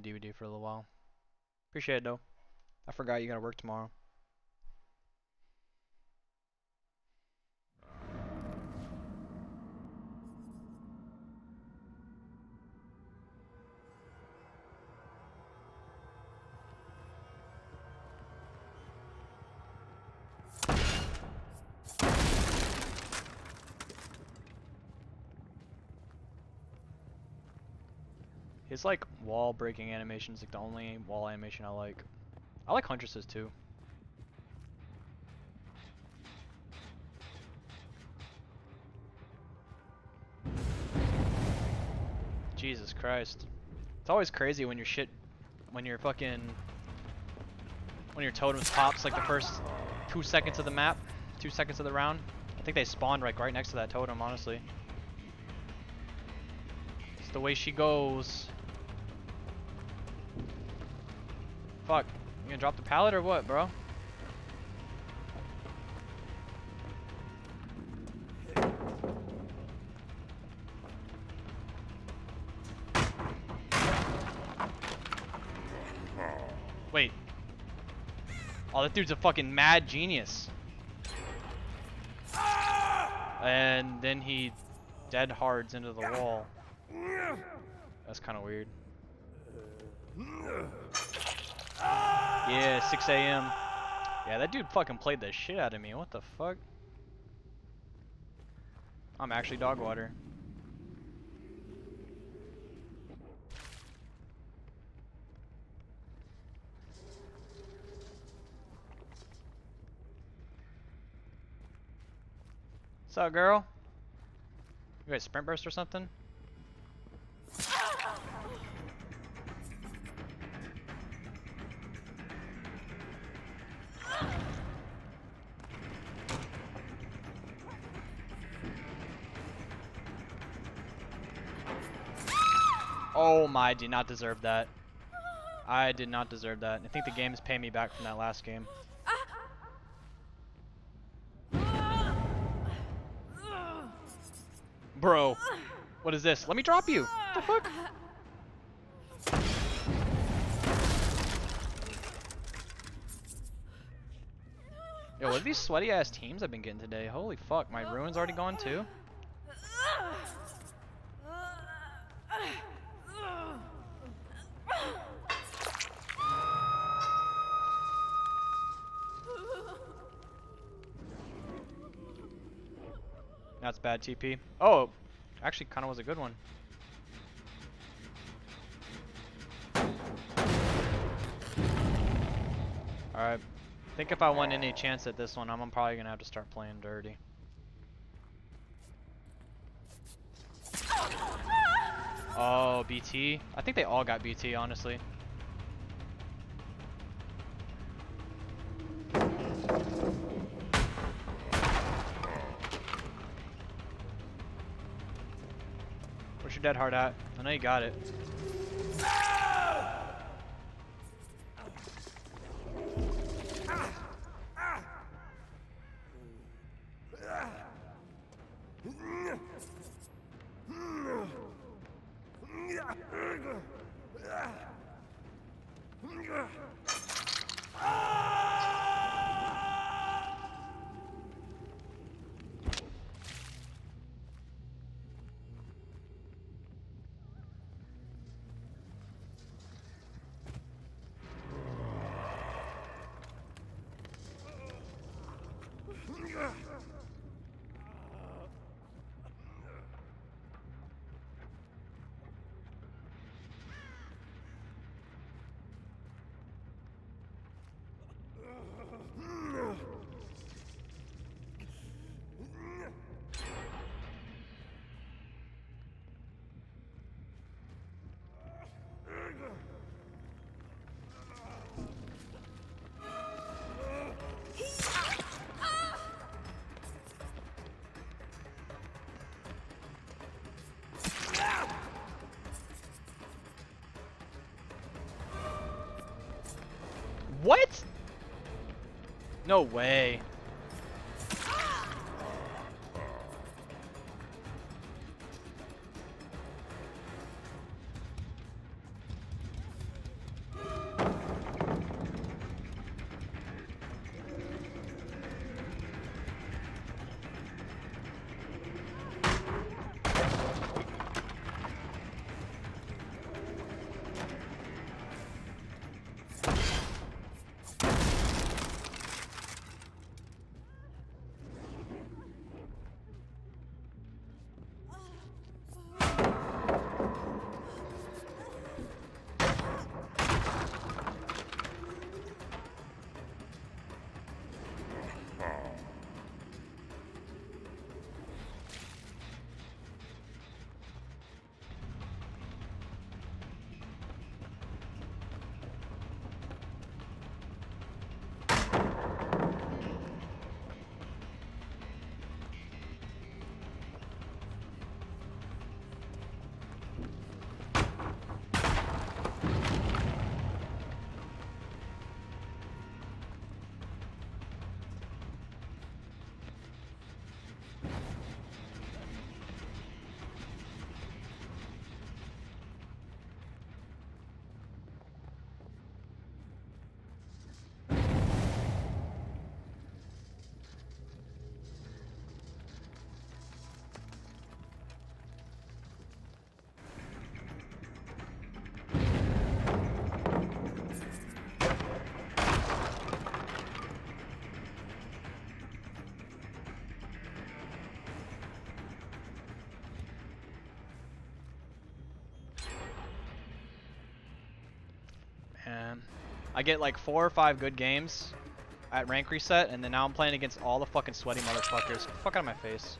DBD for a little while. Appreciate it though. I forgot you gotta work tomorrow. His like wall breaking animation is like the only wall animation I like. I like Huntress's too. Jesus Christ. It's always crazy when your shit, when your fucking, when your totems pops like the first two seconds of the map, two seconds of the round. I think they spawned like right next to that totem, honestly. It's the way she goes. Fuck. You gonna drop the pallet or what, bro? Wait. Oh, that dude's a fucking mad genius. And then he dead hards into the wall. That's kind of weird. Yeah, 6 a.m. Yeah, that dude fucking played the shit out of me. What the fuck? I'm actually dog water. What's up, girl? You guys sprint burst or something? Oh my, I did not deserve that. I did not deserve that. I think the game is paying me back from that last game. Bro, what is this? Let me drop you. What the fuck? Yo, what are these sweaty ass teams I've been getting today? Holy fuck, my ruin's already gone too? Bad TP. Oh, actually kind of was a good one. Alright. I think if I want any chance at this one, I'm probably going to have to start playing dirty. Oh, BT? I think they all got BT, honestly. Dead hard at? I know you got it. What? No way. Man. I get like four or five good games at rank reset, and then now I'm playing against all the fucking sweaty motherfuckers. Fuck out of my face.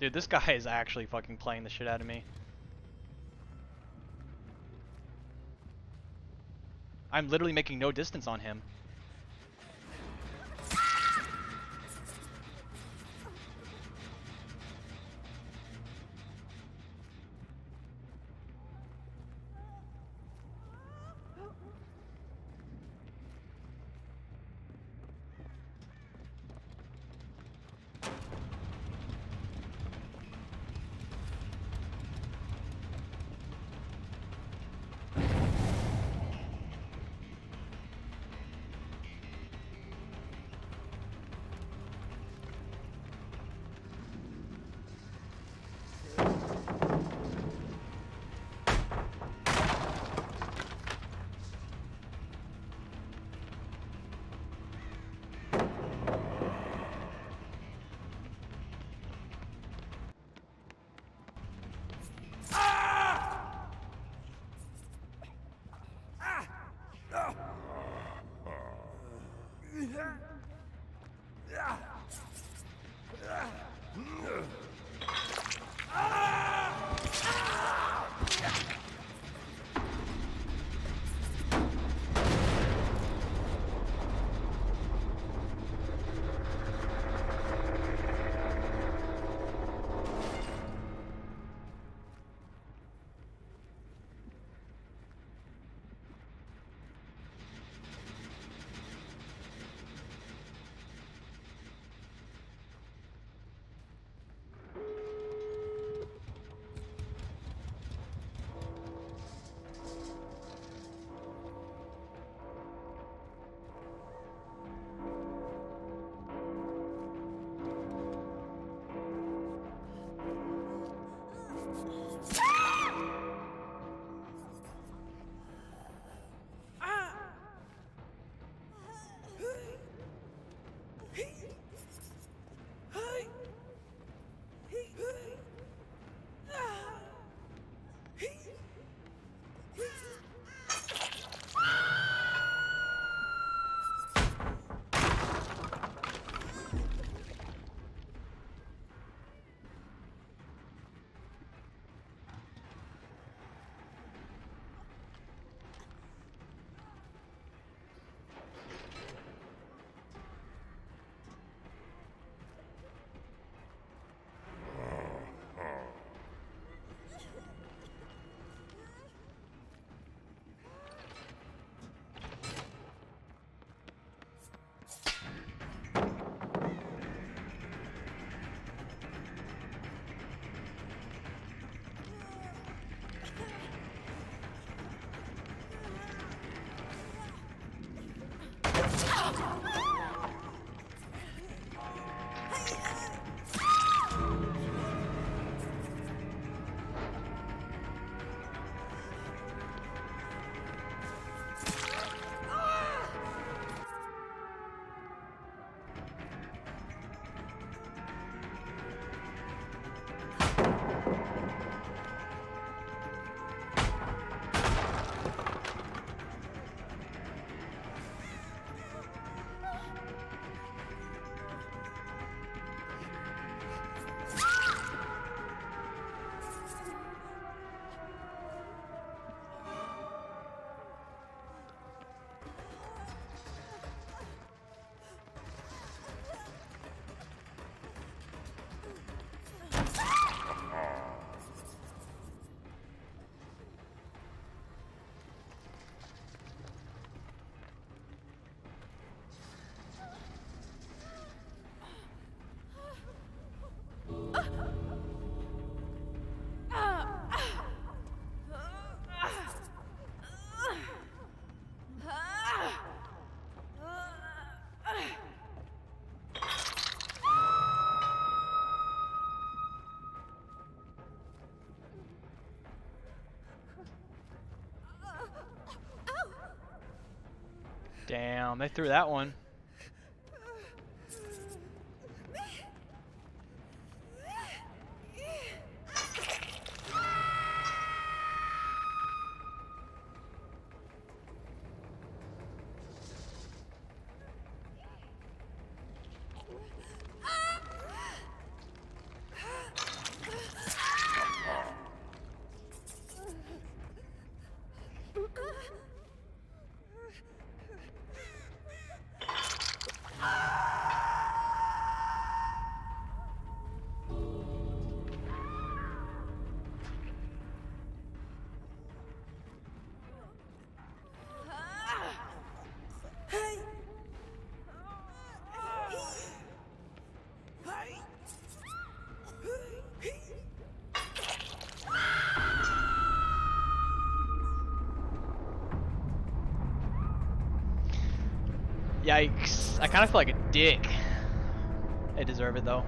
Dude, this guy is actually fucking playing the shit out of me. I'm literally making no distance on him. Yeah. Damn, they threw that one. I kind of feel like a dick. I deserve it though.